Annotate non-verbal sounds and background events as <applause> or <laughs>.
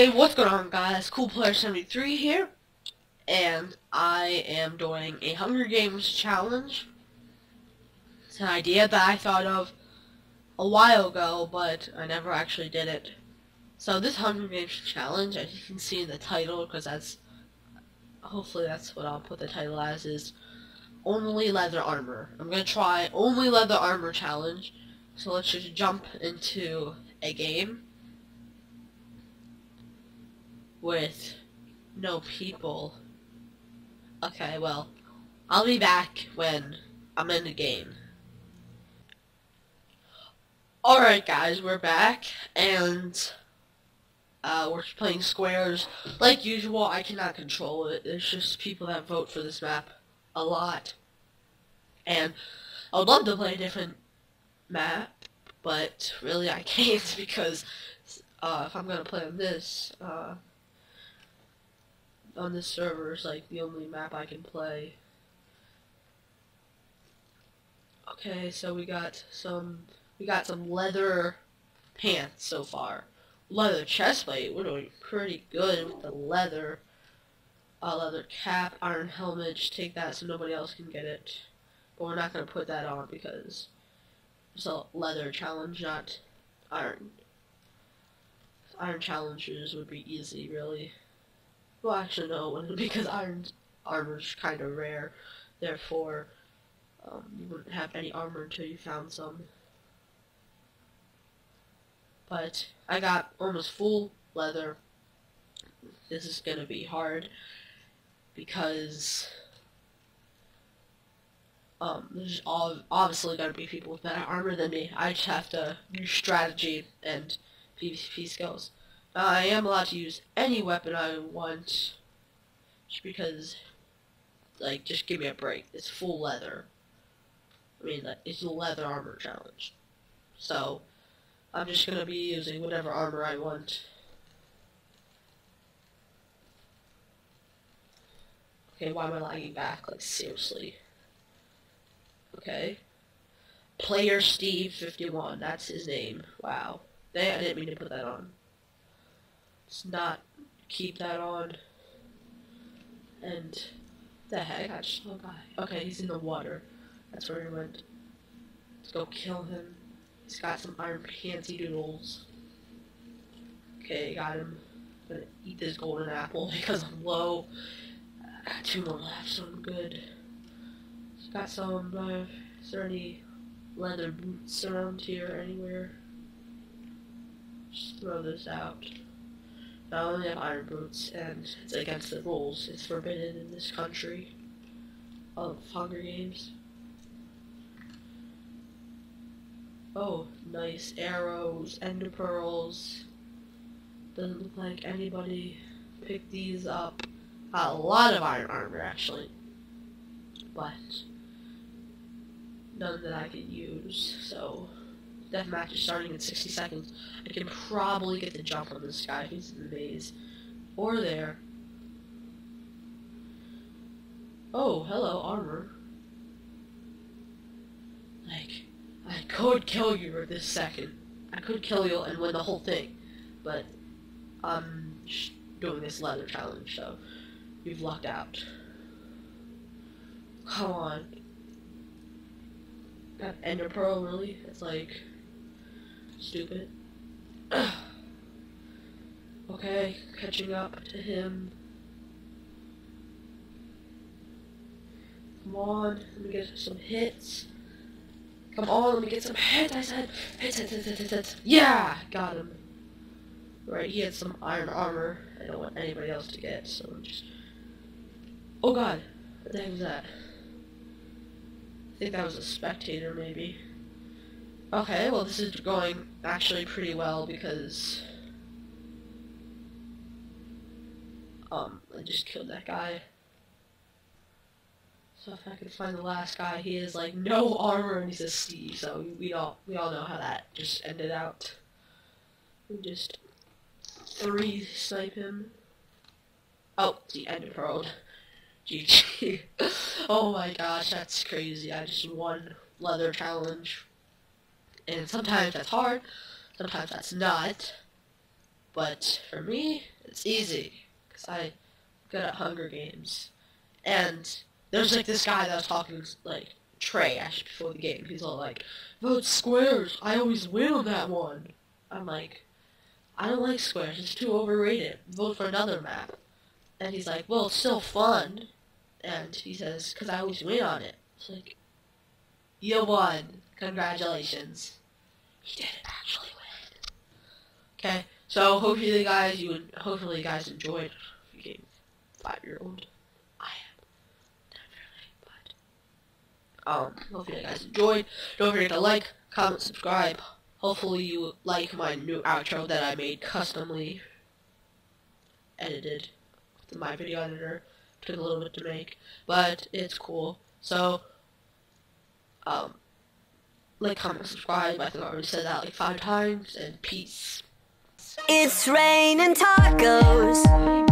Hey, what's going on guys? Cool Player 73 here, and I am doing a Hunger Games challenge. It's an idea that I thought of a while ago, but I never actually did it. So this Hunger Games challenge, as you can see in the title, because that's, hopefully that's what I'll put the title as, is only leather armor. I'm going to try only leather armor challenge, so let's just jump into a game with no people. Okay, well, I'll be back when I'm in the game. Alright guys, we're back, and uh, we're playing squares. Like usual, I cannot control it. There's just people that vote for this map a lot. And I would love to play a different map, but really I <laughs> can't because uh, if I'm going to play on this, uh, on this server is like the only map I can play. Okay, so we got some we got some leather pants so far. Leather chest plate, we're doing pretty good with the leather. Uh, leather cap, iron helmet, just take that so nobody else can get it. But we're not going to put that on because it's a leather challenge, not iron. Iron challenges would be easy, really. Well, actually, no, <laughs> because iron armor's kind of rare. Therefore, um, you wouldn't have any armor until you found some. But I got almost full leather. This is gonna be hard because um, there's obviously gonna be people with better armor than me. I just have to use strategy and PvP skills. I am allowed to use any weapon I want, just because, like, just give me a break. It's full leather. I mean, it's a leather armor challenge. So, I'm just gonna be using whatever armor I want. Okay, why am I lagging back? Like, seriously. Okay. Player Steve 51, that's his name. Wow. I didn't mean to put that on. Let's not keep that on. And the heck, I just saw a guy. Okay, he's in the water. That's where he went. Let's go kill him. He's got some iron panty doodles. Okay, got him. I'm gonna eat this golden apple <laughs> because I'm low. I got two more left, so I'm good. He's got some. Uh, is there any leather boots around here anywhere? Just throw this out. I only have iron boots, and it's against the rules. It's forbidden in this country of Hunger Games. Oh, nice arrows, ender pearls. Doesn't look like anybody picked these up. A lot of iron armor, actually. But, none that I can use, so deathmatch is starting in 60 seconds. I can probably get the jump on this guy He's in the maze. Or there. Oh, hello, armor. Like, I could kill you at this second. I could kill you and win the whole thing. But, I'm doing this leather challenge, so you've lucked out. Come on. Ender Pearl, really? It's like... Stupid. <sighs> okay, catching up to him. Come on, let me get some hits. Come on, let me get some hits, I said. Hits, hits, hits, hits, hits. Yeah, got him. Right, he had some iron armor. I don't want anybody else to get, so I'm just... Oh god, what the heck was that? I think that was a spectator, maybe. Okay, well this is going actually pretty well because um I just killed that guy. So if I can find the last guy, he has like no armor and he's a Steve, so we all we all know how that just ended out. We just three snipe him. Oh, the ender world. GG. <laughs> <laughs> oh my gosh, that's crazy. I just won leather challenge and sometimes that's hard, sometimes that's not. But for me, it's easy because I'm good at Hunger Games, and there's like this guy that was talking like trash before the game. He's all like, "Vote squares. I always win on that one." I'm like, I don't like squares. It's too overrated. Vote for another map. And he's like, well, it's still fun. And he says, because I always win on it. It's like, you won. Congratulations. He didn't actually win. Okay, so hopefully guys, you would, hopefully you guys enjoyed game five-year-old. I am definitely, but um, hopefully you guys enjoyed. Don't forget to like, comment, subscribe. Hopefully you like my new outro that I made customly edited with my video editor. Took a little bit to make, but it's cool. So, um, like, comment, subscribe. I think I already said that like five times, and peace. It's raining tacos.